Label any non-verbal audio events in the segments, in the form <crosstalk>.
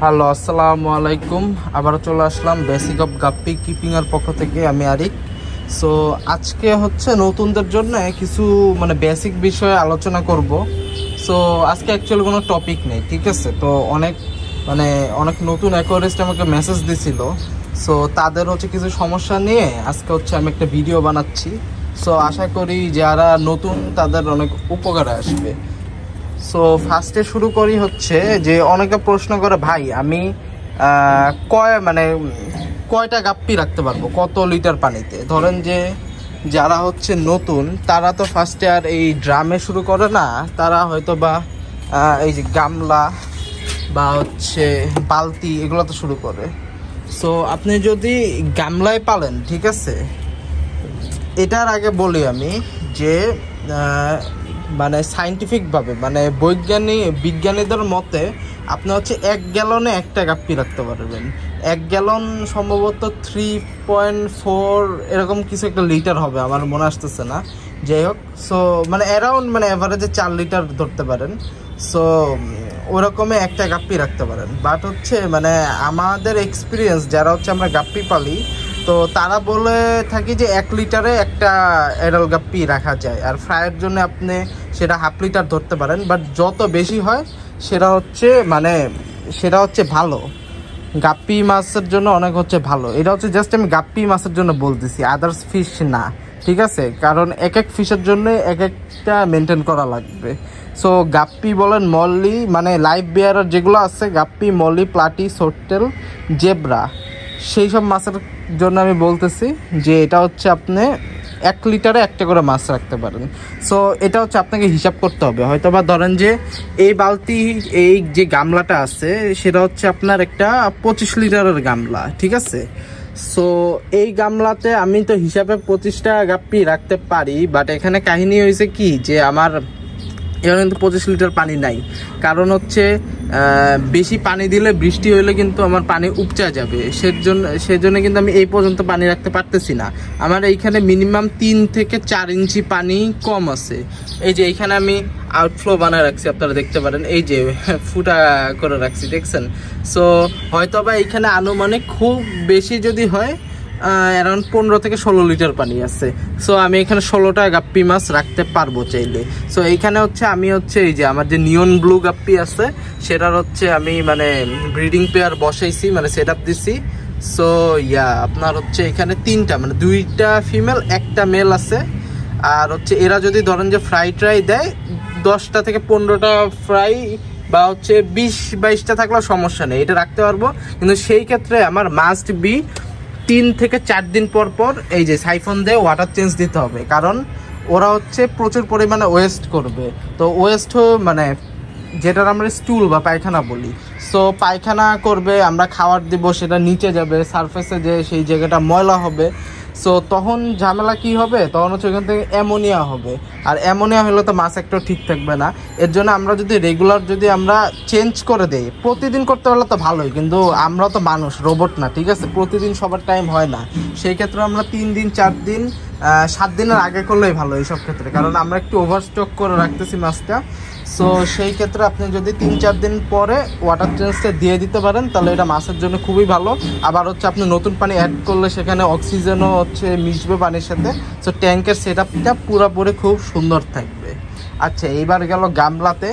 Hello, আসসালামু আলাইকুম। আবারও চলে আসলাম বেসিক অফ গাপ্পি কিপিংয়ের পক্ষ থেকে, আমি আরিক। সো আজকে হচ্ছে নতুনদের জন্য কিছু মানে বেসিক বিষয়ে আলোচনা করব। সো আজকে অ্যাকচুয়ালি কোনো টপিক নেই, ঠিক আছে? তো অনেক মানে অনেক নতুন অ্যাকোয়ারিস্ট আমাকে মেসেজ দিছিল। সো তাদের হচ্ছে কিছু সমস্যা নিয়ে আজকে হচ্ছে আমি একটা ভিডিও বানাচ্ছি। সো আশা করি যারা নতুন, তাদের অনেক উপকারে আসবে। সো ফার্স্টে শুরু করি হচ্ছে যে অনেকে প্রশ্ন করে, ভাই, আমি কয় মানে কয়টা গাপ্পি রাখতে পারব? কত লিটার পানিতে? ধরেন যে যারা হচ্ছে নতুন, তারা তো ফার্স্টে আর এই ড্রামে শুরু করে না, তারা হয়তো বা এই যে গামলা বা হচ্ছে বালতি এগুলো তো শুরু করে। সো আপনি যদি গামলায় পালেন, ঠিক আছে? এটার আগে বলি আমি যে মানে সাইন্টিফিকভাবে মানে বৈজ্ঞানিক বিজ্ঞানীদের মতে আপনি হচ্ছে এক গ্যালনে একটা গাপ্পি রাখতে পারবেন। এক গ্যালন সম্ভবত থ্রি পয়েন্ট ফোর এরকম কিছু একটা লিটার হবে, আমার মনে আসতেছে না। যাই হোক সো মানে অ্যারাউন্ড মানে অ্যাভারেজে চার লিটার ধরতে পারেন। সো ওরকমে একটা গাপ্পি রাখতে পারেন। বাট হচ্ছে মানে আমাদের এক্সপিরিয়েন্স যারা হচ্ছে আমরা গাপ্পি পালি তো তারা বলে থাকি যে এক লিটারে একটা এডাল গাপ্পি রাখা যায়। আর ফ্রাইয়ের জন্য আপনি সেটা হাফ লিটার ধরতে পারেন বাট যত বেশি হয়, সেটা হচ্ছে মানে সেটা হচ্ছে ভালো। গাপ্পি মাছের জন্য অনেক হচ্ছে ভালো। এটা হচ্ছে জাস্ট আমি গাপ্পি মাছের জন্য বলতেছি আদার্স ফিশ না, ঠিক আছে? কারণ এক এক ফিশের জন্য এক একটা মেনটেন করা লাগবে। সো গাপ্পি বলেন মল্লি মানে লাইভ বেয়ারার যেগুলো আছে, গাপ্পি, মল্লি, প্লাটি সোট্টেল জেব্রা। সেই সব মাছের জন্য আমি বলতেছি যে এটা হচ্ছে আপনি এক লিটারে একটা করে মাছ রাখতে পারেন। সো এটা হচ্ছে আপনাকে হিসাব করতে হবে। হয়তো বা ধরেন যে এই বালতি, এই যে গামলাটা আছে, সেটা হচ্ছে আপনার একটা পঁচিশ লিটারের গামলা, ঠিক আছে? সো এই গামলাতে আমি তো হিসাবে পঁচিশটা গাপ্পি রাখতে পারি বাট এখানে কাহিনী হয়েছে কি? যে আমার এখানে কিন্তু পঁচিশ লিটার পানি নাই। কারণ হচ্ছে বেশি পানি দিলে বৃষ্টি হইলে কিন্তু আমার পানি উপচা যাবে। সেজন্য সেজন্য কিন্তু আমি এই পর্যন্ত পানি রাখতে পারতেছি না। আমার এইখানে মিনিমাম তিন থেকে চার ইঞ্চি পানি কম আছে। এই যে এইখানে আমি আউটফ্লো বানায় রাখছি, আপনারা দেখতে পারেন। এই যে ফুটা করে রাখছি, দেখছেন? সো হয়তো বা এইখানে আনুমানিক খুব বেশি যদি হয় অ্যারাউন্ড পনেরো থেকে ষোলো লিটার পানি আছে। সো আমি এখানে ষোলোটা গাপ্পি মাছ রাখতে পারব চাইলে। সো এইখানে হচ্ছে আমি হচ্ছে এই যে আমার যে নিয়ন ব্লু গাপ্পি আছে, সেটার হচ্ছে আমি মানে ব্রিডিং পেয়ার বসাইছি মানে সেট আপ দিছি। সো ইয়া আপনার হচ্ছে এখানে তিনটা মানে দুইটা ফিমেল একটা মেল আছে। আর হচ্ছে এরা যদি ধরেন যে ফ্রাই ট্রাই দেয়, দশটা থেকে পনেরোটা ফ্রাই বা হচ্ছে বিশ, বাইশটা থাকলেও সমস্যা নেই, এটা রাখতে পারব। কিন্তু সেই ক্ষেত্রে আমার মাস্ট বি তিন থেকে চার দিন পর পর এই যে সাইফোন দিয়ে ওয়াটার চেঞ্জ দিতে হবে। কারণ ওরা হচ্ছে প্রচুর পরিমাণে ওয়েস্ট করবে। তো ওয়েস্ট মানে যেটার আমরা স্টুল বা পায়খানা বলি। সো পায়খানা করবে, আমরা খাবার দিব, সেটা নিচে যাবে সারফেসে যে সেই জায়গাটা ময়লা হবে সো তখন ঝামেলা কি হবে? তখন হচ্ছে ওখান থেকে অ্যামোনিয়া হবে। আর অ্যামোনিয়া হলে তো মাছ একটু ঠিক থাকবে না। এর জন্য আমরা যদি রেগুলার যদি আমরা চেঞ্জ করে দেই, প্রতিদিন করতে পারলে তো ভালোই। কিন্তু আমরা তো মানুষ রোবট না, ঠিক আছে? প্রতিদিন সবার টাইম হয় না। সেই ক্ষেত্রে আমরা তিন দিন, চার দিন সাত দিনের আগে করলেই ভালো এইসব ক্ষেত্রে। কারণ আমরা একটু ওভারস্টক করে রাখতেছি মাছটা। সো সেই ক্ষেত্রে আপনি যদি তিন, চার দিন পরে ওয়াটার চেঞ্জটা দিয়ে দিতে পারেন, তাহলে এটা মাছের জন্য খুবই ভালো। আবার হচ্ছে আপনি নতুন পানি অ্যাড করলে সেখানে অক্সিজেনও হচ্ছে মিশবে পানির সাথে। সো ট্যাঙ্কের সেট আপটা পুরোপুরি খুব সুন্দর থাকবে। আচ্ছা এইবার গেল গামলাতে।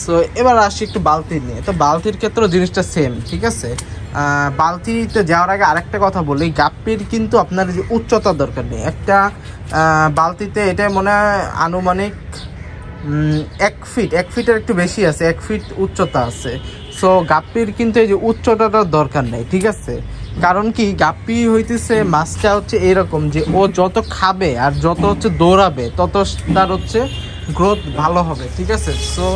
সো এবার আসি একটু বালতি নিয়ে। তো বালতির ক্ষেত্রেও জিনিসটা সেম ঠিক আছে? বালতিতে যাওয়ার আগে আরেকটা কথা বলি, গাপ্পির কিন্তু আপনার যে উচ্চতার দরকার নেই। একটা বালতিতে এটা মনে হয় আনুমানিক এক ফিট এক ফিটের একটু বেশি আছে, এক ফিট উচ্চতা আছে। সো গাপ্পির কিন্তু এই যে উচ্চতাটার দরকার নেই, ঠিক আছে? কারণ কি, গাপ্পি হইতেছে মাছটা হচ্ছে এরকম যে ও যত খাবে আর যত হচ্ছে দৌড়াবে, তত তার হচ্ছে গ্রোথ ভালো হবে, ঠিক আছে? সো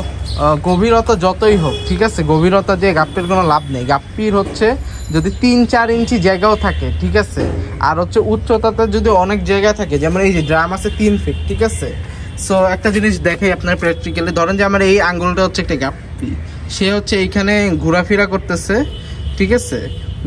গভীরতা যতই হোক, ঠিক আছে? গভীরতা দিয়ে গাপ্পির কোনো লাভ নেই। গাপ্পির হচ্ছে যদি তিন চার ইঞ্চি জায়গাও থাকে, ঠিক আছে? আর হচ্ছে উচ্চতাতে যদি অনেক জায়গা থাকে, যেমন এই যে ড্রাম আছে তিন ফিট ঠিক আছে? সো একটা জিনিস দেখাই আপনার প্র্যাকটিক্যালি ধরেন যে আমার এই আঙ্গুলটা হচ্ছে একটা গাপ্পি। সে হচ্ছে এইখানে ঘোরাফেরা করতেছে, ঠিক আছে?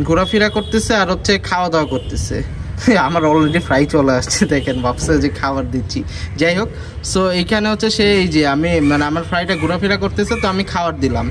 ঘোরাফেরা করতেছে আর হচ্ছে খাওয়া দাওয়া করতেছে। <laughs> আমার অলরেডি ফ্রাই চলে আসছে, দেখেন ভাবছে যে খাবার দিচ্ছি। যাই হোক সো এইখানে হচ্ছে সে এই যে আমি মানে আমার ফ্রাইটা ঘোরাফেরা করতেছে, তো আমি খাবার দিলাম।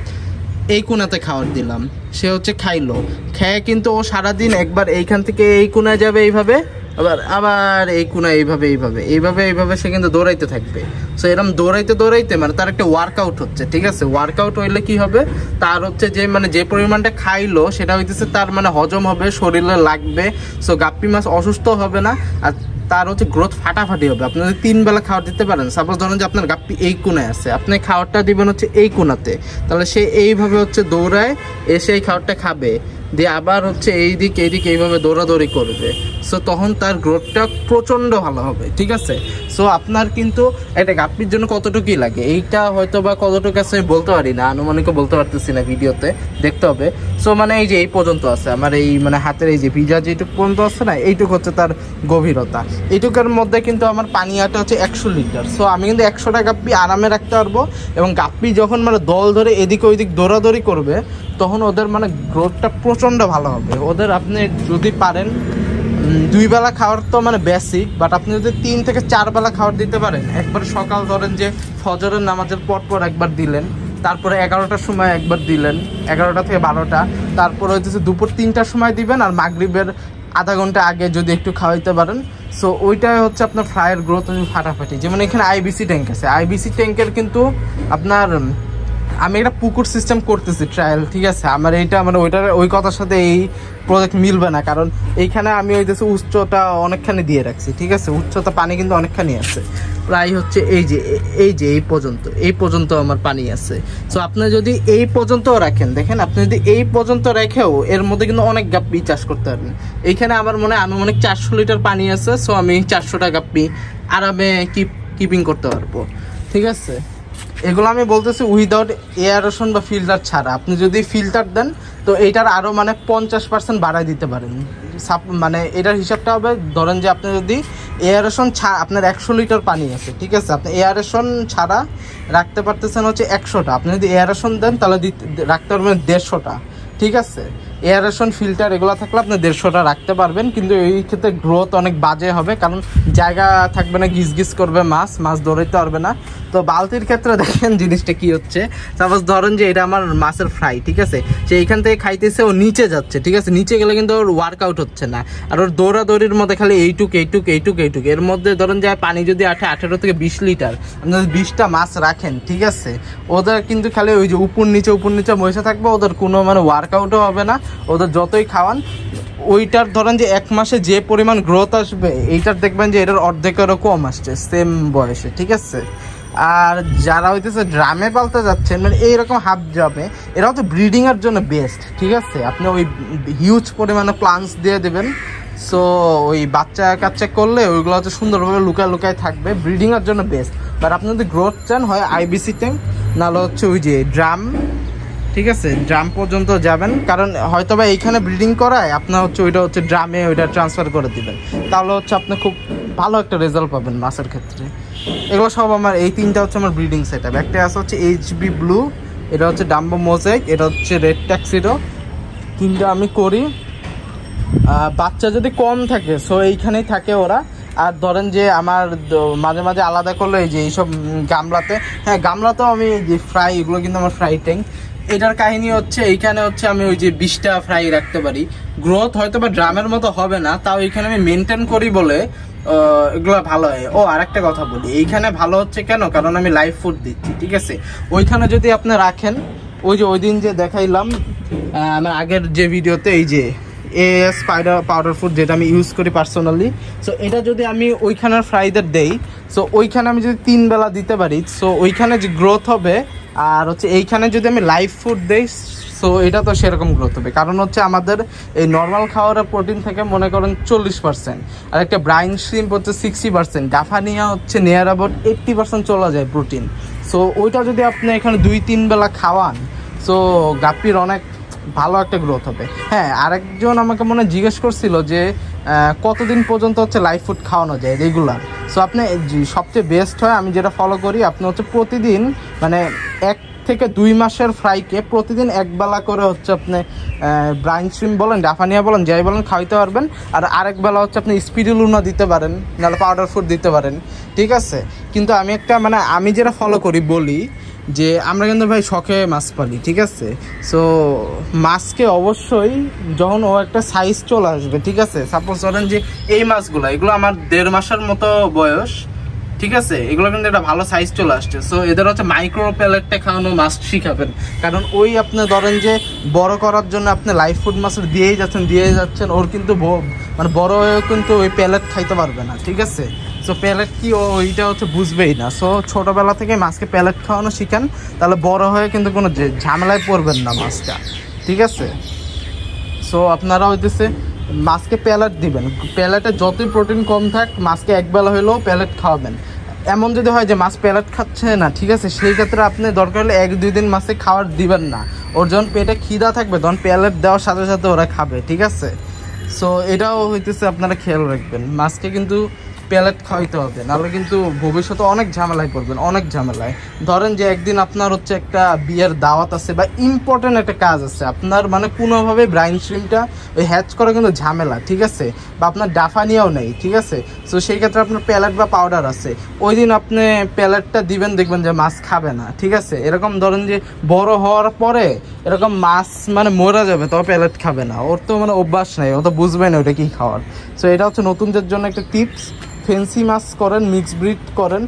এই কোনাতে খাবার দিলাম। সে হচ্ছে খাইলো। খেয়ে কিন্তু ও সারাদিন একবার এইখান থেকে এই কোনায় যাবে এইভাবে? আবার আবার এই কোনা এইভাবে এইভাবে এইভাবে এইভাবে সে কিন্তু দৌড়াইতে থাকবে। সো এরকম দৌড়াইতে দৌড়াইতে মানে তার একটা ওয়ার্কআউট হচ্ছে, ঠিক আছে? ওয়ার্কআউট হইলে কি হবে? তার হচ্ছে যে মানে যে পরিমাণটা খাইলো, সেটা হইতেছে তার মানে হজম হবে, শরীরে লাগবে সো গাপ্পি মাছ অসুস্থ হবে না, আর তার হচ্ছে গ্রোথ ফাটাফাটি হবে। আপনি যদি তিন বেলা খাবার দিতে পারেন সাপোজ ধরেন যে আপনার গাপ্পি এই কোনায় আছে, আপনি খাবারটা দিবেন হচ্ছে এই কোনাতে, তাহলে সে এইভাবে হচ্ছে দৌড়ায়, এসে এই খাবারটা খাবে। দিয়ে আবার হচ্ছে এই দিক এই দিক এইভাবে দৌড়াদৌড়ি করবে। সো তখন তার গ্রোথটা প্রচণ্ড ভালো হবে, ঠিক আছে? সো আপনার কিন্তু একটা গাপ্পির জন্য কতটুকুই লাগে? এইটা হয়তো বা কতটুকু আছে আমি বলতে পারি না, আনুমানিকও বলতে পারতেছি না ভিডিওতে, দেখতে হবে। সো মানে এই যে এই পর্যন্ত আছে, আমার এই মানে হাতের এই যে পিজা যেটুকু পর্যন্ত আছে না, এইটুকু হচ্ছে তার গভীরতা। এইটুকুর মধ্যে কিন্তু আমার পানি আটা হচ্ছে একশো লিটার। সো আমি কিন্তু একশোটা গাপ্পি আরামে রাখতে পারব এবং গাপ্পি যখন মানে দল ধরে এদিক ওইদিক দৌড়াদৌড়ি করবে, তখন ওদের মানে গ্রোথটা প্রচণ্ড ভালো হবে। ওদের আপনি যদি পারেন দুই বেলা খাওয়ার তো মানে বেসিক বাট আপনি যদি তিন থেকে চার বেলা খাবার দিতে পারেন, একবার সকাল ধরেন যে ফজরের নামাজের পর পর একবার দিলেন, তারপরে এগারোটার সময় একবার দিলেন, এগারোটা থেকে বারোটা, তারপরে হচ্ছে দুপুর তিনটার সময় দিবেন আর মাগরিবের আধা ঘণ্টা আগে যদি একটু খাওয়াইতে পারেন। সো ওইটাই হচ্ছে আপনার ফ্রায়ের গ্রোথ ফাটাফাটি। যেমন এখানে আইবিসি ট্যাঙ্ক আছে। আইবিসি ট্যাঙ্কের কিন্তু আপনার আমি একটা পুকুর সিস্টেম করতেছি ট্রায়াল ঠিক আছে? আমার এইটা মানে ওইটার, ওই কথার সাথে এই প্রজেক্ট মিলবে না, কারণ এইখানে আমি ওই দেশে উচ্চতা অনেকখানি দিয়ে রাখছি, ঠিক আছে? উচ্চতা পানি কিন্তু অনেকখানি আছে। প্রায় হচ্ছে এই যে এই যে, এই পর্যন্ত এই পর্যন্ত আমার পানি আছে। সো আপনি যদি এই পর্যন্ত রাখেন, দেখেন, আপনি যদি এই পর্যন্ত রেখেও এর মধ্যে কিন্তু অনেক গাপ্পি চাষ করতে পারবেন। এইখানে আমার মনে হয় আনুমানিক চারশো লিটার পানি আছে সো আমি চারশোটা গাপ্পি আরামে কিপ কিপিং করতে পারব, ঠিক আছে? এগুলো আমি বলতেছি উইদাউট এয়ারোশন বা ফিল্টার ছাড়া। আপনি যদি ফিল্টার দেন, তো এটার আরও মানে পঞ্চাশ পার্সেন্ট বাড়াই দিতে পারেন। সাপ- মানে এটার হিসাবটা হবে, ধরেন যে আপনি যদি এয়ারেশন ছাড়া আপনার একশো লিটার পানি আছে, ঠিক আছে? আপনি এয়ারেশন ছাড়া রাখতে পারতেছেন হচ্ছে একশোটা। আপনি যদি এয়ারেশন দেন, তাহলে দিতে- রাখতে পারবেন দেড়শোটা। ঠিক আছে? এয়ারেশন ফিল্টার এগুলো থাকলে আপনি দেড়শোটা রাখতে পারবেন, কিন্তু এই ক্ষেত্রে গ্রোথ অনেক বাজে হবে, কারণ জায়গা থাকবে না গিজ গিজ করবে মাছ মাছ দৌড়াইতে পারবে না। তো বালতির ক্ষেত্রে <laughs> দেখেন জিনিসটা কি হচ্ছে। সাপোজ ধরেন যে এটা আমার মাছের ফ্রাই ঠিক আছে? সে এইখান থেকে খাইতেছে, ও নিচে যাচ্ছে, ঠিক আছে? নিচে গেলে কিন্তু ওর ওয়ার্কআউট হচ্ছে না। আর ওর দৌড়াদৌড়ির মধ্যে খালি এইটুক এইটুক এইটুক এইটুক। এর মধ্যে ধরেন যে পানি যদি আঠে, আঠেরো থেকে বিশ লিটার, আপনি যদি বিশটা মাছ রাখেন, ঠিক আছে? ওদের কিন্তু খালি ওই যে উপর নিচে উপর নিচে বসে থাকবে, ওদের কোনো মানে ওয়ার্কআউটও হবে না। ওদের যতই খাওয়ান, ওইটার ধরেন যে এক মাসে যে পরিমাণ গ্রোথ আসবে, এইটার দেখবেন যে এটার অর্ধেকেরও কম আসছে সেম বয়সে, ঠিক আছে? আর যারা হইতেছে ড্রামে পালতে যাচ্ছেন মানে এইরকম হাফ ড্রামে এরাও তো ব্রিডিংয়ের জন্য বেস্ট ঠিক আছে? আপনি ওই হিউজ পরিমাণে প্লান্টস দিয়ে দেবেন সো ওই বাচ্চা কাচ্চা করলে ওইগুলো হচ্ছে সুন্দরভাবে লুকায় লুকায় থাকবে ব্রিডিংয়ের জন্য বেস্ট বাট আপনি যদি গ্রোথ চান, হয় আইবিসি ট্যাঙ্ক নাহলে হচ্ছে ওই যে ড্রাম ঠিক আছে, ড্রাম পর্যন্ত যাবেন। কারণ হয়তো বা এইখানে ব্রিডিং করায়, আপনার হচ্ছে ওইটা হচ্ছে ড্রামে ওইটা ট্রান্সফার করে দিবেন। তাহলে হচ্ছে আপনি খুব ভালো একটা রেজাল্ট পাবেন মাছের ক্ষেত্রে। এগুলো সব আমার, এই তিনটা হচ্ছে আমার ব্রিডিং সেট আপ একটা আছে হচ্ছে এইচবি ব্লু এটা হচ্ছে ডাম্বো মোজাইক এটা হচ্ছে রেড ট্যাক্সিডো তিনটা আমি করি। বাচ্চা যদি কম থাকে সো এইখানেই থাকে ওরা। আর ধরেন যে আমার মাঝে মাঝে আলাদা করল, এই যে এইসব গামলাতে। হ্যাঁ গামলাতেও আমি যে ফ্রাই এগুলো কিন্তু আমার ফ্রাই ট্যাঙ্ক এটার কাহিনী হচ্ছে, এইখানে হচ্ছে আমি ওই যে বিশটা ফ্রাই রাখতে পারি। গ্রোথ হয়তো বা ড্রামের মতো হবে না, তাও এখানে আমি মেনটেন করি বলে এগুলো ভালো হয়। ও আর একটা কথা বলি, এইখানে ভালো হচ্ছে কেন? কারণ আমি লাইভ ফুড দিচ্ছি, ঠিক আছে? ওইখানে যদি আপনি রাখেন, ওই যে ওই দিন যে দেখাইলাম আমার আগের যে ভিডিওতে এই যে এ স্পাইডার পাউডার ফুড যেটা আমি ইউজ করি পার্সোনালি সো এটা যদি আমি ওইখানের ফ্রাইদের দেই সো ওইখানে আমি যদি তিন বেলা দিতে পারি সো ওইখানে যে গ্রোথ হবে আর হচ্ছে এইখানে যদি আমি লাইভ ফুড দেই সো এটা তো সেরকম গ্রোথ হবে। কারণ হচ্ছে আমাদের এই নর্মাল খাওয়ার প্রোটিন থেকে মনে করেন চল্লিশ পার্সেন্ট আর একটা ব্রাইন শ্রিম্প হচ্ছে সিক্সটি পার্সেন্ট গাফানিয়া হচ্ছে নিয়ার অ্যাবাউট এইট্টি পার্সেন্ট চলে যায় প্রোটিন সো ওইটা যদি আপনি এখানে দুই, তিন বেলা খাওয়ান সো গাপ্পির অনেক ভালো একটা গ্রোথ হবে। হ্যাঁ আরেকজন আমাকে মনে জিজ্ঞেস করছিল যে কতদিন পর্যন্ত হচ্ছে লাইফ ফুড খাওয়ানো যায় রেগুলার সো আপনি সবচেয়ে বেস্ট হয়, আমি যেটা ফলো করি, আপনি হচ্ছে প্রতিদিন মানে এক থেকে দুই মাসের ফ্রাইকে প্রতিদিন একবেলা করে হচ্ছে আপনি ব্রাইন স্ট্রিম বলেন, ডাফানিয়া বলেন, যাই বলেন খাওয়াইতে পারবেন। আর আরেক বেলা হচ্ছে আপনি স্পিডুলুনা দিতে পারেন, নাহলে পাউডার ফুড দিতে পারেন। ঠিক আছে? কিন্তু আমি একটা মানে আমি যেটা ফলো করি বলি, যে আমরা কিন্তু ভাই শখে মাছ পালি, ঠিক আছে? সো মাছকে অবশ্যই যখন ও একটা সাইজ চলে আসবে, ঠিক আছে? সাপোজ ধরেন যে এই মাছগুলো, এগুলো আমার দেড় মাসের মতো বয়স। ঠিক আছে? এগুলো কিন্তু একটা ভালো সাইজ চলে আসছে। সো এদের হচ্ছে মাইক্রো প্যালেটটা খাওয়ানো মাছ শিখাবেন। কারণ ওই আপনি ধরেন যে বড় করার জন্য আপনি লাইফ ফুড মাছের দিয়েই যাচ্ছেন দিয়েই যাচ্ছেন, ওর কিন্তু মানে বড় হয়েও কিন্তু ওই প্যালেট খাইতে পারবে না, ঠিক আছে? সো প্যালেট কি ওইটা হচ্ছে বুঝবেই না। সো ছোটোবেলা থেকে মাছকে প্যালেট খাওয়ানো শিখান, তাহলে বড় হয়ে কিন্তু কোনো ঝামেলায় পড়বেন না মাছটা ঠিক আছে? সো আপনারা হইতেছে মাছকে প্যালেট দিবেন। প্যালেটে যতই প্রোটিন কম থাক মাছকে একবেলা হলেও প্যালেট খাওয়াবেন। এমন যদি হয় যে মাছ প্যালেট খাচ্ছে না, ঠিক আছে? সেই ক্ষেত্রে আপনি দরকার হলে এক দুই দিন মাছে খাওয়ার দিবেন না। ওর যখন পেটে খিদা থাকবে, তখন প্যালেট দেওয়ার সাথে সাথে ওরা খাবে, ঠিক আছে? সো এটাও হইতেছে আপনারা খেয়াল রাখবেন। মাছকে কিন্তু প্যালেট খাওয়াইতে হবে। নাহলে কিন্তু ভবিষ্যতে অনেক ঝামেলায় পড়বেন, অনেক ঝামেলায়। ধরেন যে একদিন আপনার হচ্ছে একটা বিয়ের দাওয়াত আছে বা ইম্পর্টেন্ট একটা কাজ আছে, আপনার মানে কোনোভাবে ব্রাইন স্ট্রিমটা ওই হ্যাচ করা কিন্তু ঝামেলা, ঠিক আছে? বা আপনার ডাফা নিয়েও নেই, ঠিক আছে? সো সেই ক্ষেত্রে আপনার প্যালেট বা পাউডার আছে। ওই দিন আপনি প্যালেটটা দিবেন, দেখবেন যে মাছ খাবে না, ঠিক আছে? এরকম ধরেন যে বড় হওয়ার পরে এরকম মাছ মানে মরা যাবে তবে প্যালেট খাবে না। ওর তো মানে অভ্যাস নেই, ও তো বুঝবে না ওটা কি খাওয়ার। সো এটা হচ্ছে নতুনদের জন্য একটা টিপস ফেন্সি মাছ করেন মিক্স ব্রিড করেন,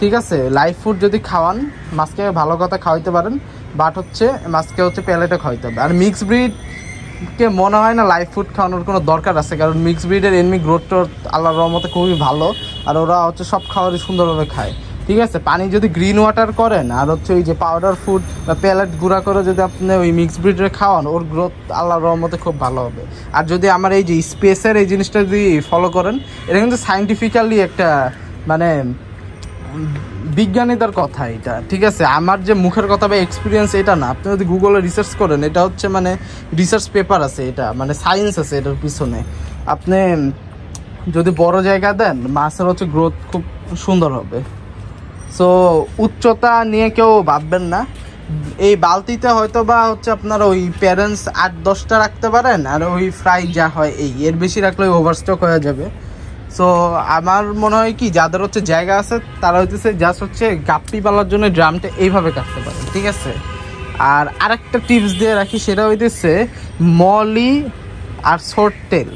ঠিক আছে? লাইফ ফুড যদি খাওয়ান, মাছকে ভালো কথা খাওয়াইতে পারেন বাট হচ্ছে মাছকে হচ্ছে প্যালেটে খাওয়াইতে হবে। আর মিক্স ব্রিডকে মনে হয় না লাইফ ফুড খাওয়ানোর কোনো দরকার আছে, কারণ মিক্স ব্রিডের এমনি গ্রোথ আল্লাহ আল্লাহর রহমতে খুবই ভালো, আর ওরা হচ্ছে সব খাবারই সুন্দরভাবে খায়। ঠিক আছে? পানি যদি গ্রিন ওয়াটার করেন, আর হচ্ছে ওই যে পাউডার ফুড বা প্যালেট গুঁড়া করে যদি আপনি ওই মিক্স ব্রিডে খাওয়ান, ওর গ্রোথ আল্লাহর রহমতে খুব ভালো হবে। আর যদি আমার এই যে স্পেসের এই জিনিসটা যদি ফলো করেন, এটা কিন্তু সাইন্টিফিক্যালি একটা মানে বিজ্ঞানীদের কথা এটা, ঠিক আছে? আমার যে মুখের কথা বা এক্সপিরিয়েন্স এটা না। আপনি যদি গুগলে রিসার্চ করেন, এটা হচ্ছে মানে রিসার্চ পেপার আছে এটা মানে সায়েন্স আছে এটার পিছনে। আপনি যদি বড় জায়গা দেন, মাছের হচ্ছে গ্রোথ খুব সুন্দর হবে। সো উচ্চতা নিয়ে কেউ ভাববেন না। এই বালতিতে হয়তো বা হচ্ছে আপনার ওই প্যারেন্টস আট, দশটা রাখতে পারেন, আর ওই ফ্রাই যা হয় এই। এর বেশি রাখলে ওই ওভারস্টক হয়ে যাবে। সো আমার মনে হয় কি, যাদের হচ্ছে জায়গা আছে, তারা হইতেছে জাস্ট হচ্ছে গাপ্পি পালার জন্য ড্রামটা এইভাবে কাটতে পারে, ঠিক আছে? আর আরেকটা টিপস দিয়ে রাখি, সেটা হইতেছে মলি আর শর্ট টেল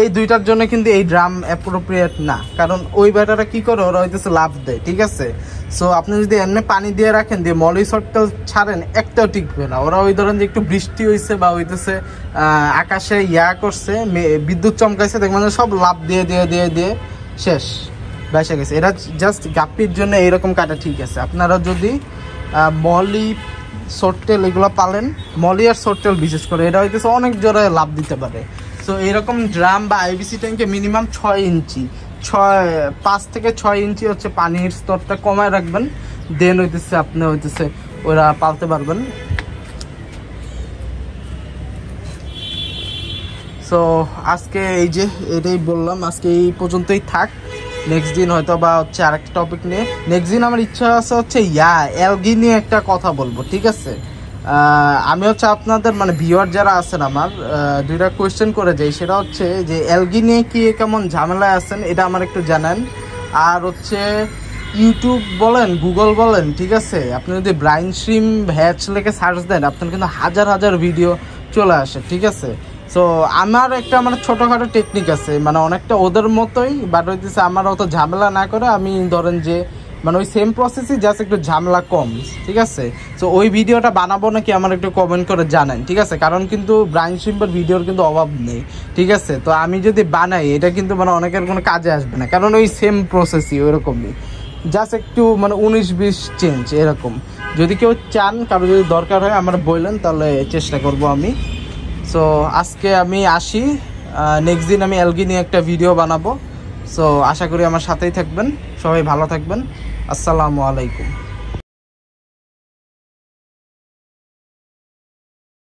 এই দুইটার জন্য কিন্তু এই ড্রাম অ্যাপ্রোপ্রিয়েট না। কারণ ওই ব্যাটারা কি করে? ওরা হইতেছে লাভ দেয়, ঠিক আছে? সো আপনি যদি এমনি পানি দিয়ে রাখেন, দিয়ে মলি শর্টটা ছাড়েন, একটাও টিকবে না। ওরা ওই ধরেন যে একটু বৃষ্টি হয়েছে বা হইতেছে আকাশে ইয়া করছে বিদ্যুৎ চমকাইছে, দেখবেন সব লাভ দিয়ে দিয়ে দিয়ে দিয়ে শেষ, বেসে গেছে। এটা জাস্ট গাপ্পির জন্য এইরকম কাটা ঠিক আছে। আপনারা যদি মলি সর্টেল এগুলো পালেন, মলি আর সর্টেল বিশেষ করে এটা হইতেছে অনেক জোরে লাভ দিতে পারে। সো এরকম ড্রাম বা আইবিসি ট্যাঙ্কে মিনিমাম ছয় ইঞ্চি। ছয়, পাঁচ থেকে ছয় ইঞ্চি হচ্ছে পানির স্তরটা কমায় রাখবেন। দেন হইতেছে আপনি হইতেছে ওরা পালতে পারবেন। সো আজকে এই যে এটাই বললাম, আজকে এই পর্যন্তই থাক। নেক্সট দিন হয়তো বা হচ্ছে আরেকটা টপিক নিয়ে। নেক্সট দিন আমার ইচ্ছা আছে হচ্ছে ইয়া অ্যালগি নিয়ে একটা কথা বলব, ঠিক আছে? আমি হচ্ছে আপনাদের মানে ভিউয়ার যারা আছেন আমার দুইটা কোয়েশ্চেন করে যাই। সেটা হচ্ছে যে অ্যালগি নিয়ে কি কেমন ঝামেলায় আছেন, এটা আমার একটু জানান। আর হচ্ছে ইউটিউব বলেন গুগল বলেন, ঠিক আছে? আপনি যদি ব্রাইন স্ট্রিম হ্যাচ লেখে সার্চ দেন, আপনার কিন্তু হাজার হাজার ভিডিও চলে আসে, ঠিক আছে? সো আমার একটা মানে ছোটোখাটো টেকনিক আছে। মানে অনেকটা ওদের মতোই বাট হইতেছে আমার অত ঝামেলা না করে আমি ধরেন যে মানে ওই সেম প্রসেসই জাস্ট একটু ঝামেলা কম, ঠিক আছে? তো ওই ভিডিওটা বানাবো নাকি আমার একটু কমেন্ট করে জানেন, ঠিক আছে? কারণ কিন্তু ব্রাইন সিম্পল ভিডিওর কিন্তু অভাব নেই, ঠিক আছে? তো আমি যদি বানাই, এটা কিন্তু মানে অনেকের কোনো কাজে আসবে না। কারণ ওই সেম প্রসেসই ওইরকমই। জাস্ট একটু মানে উনিশ বিশ চেঞ্জ এরকম। যদি কেউ চান, কারও যদি দরকার হয় আমার বললেন, তাহলে চেষ্টা করব আমি। সো আজকে আমি আসি নেক্সট দিন আমি এলগি নিয়ে একটা ভিডিও বানাবো। সো আশা করি আমার সাথেই থাকবেন সবাই ভালো থাকবেন। আসসালামু আলাইকুম।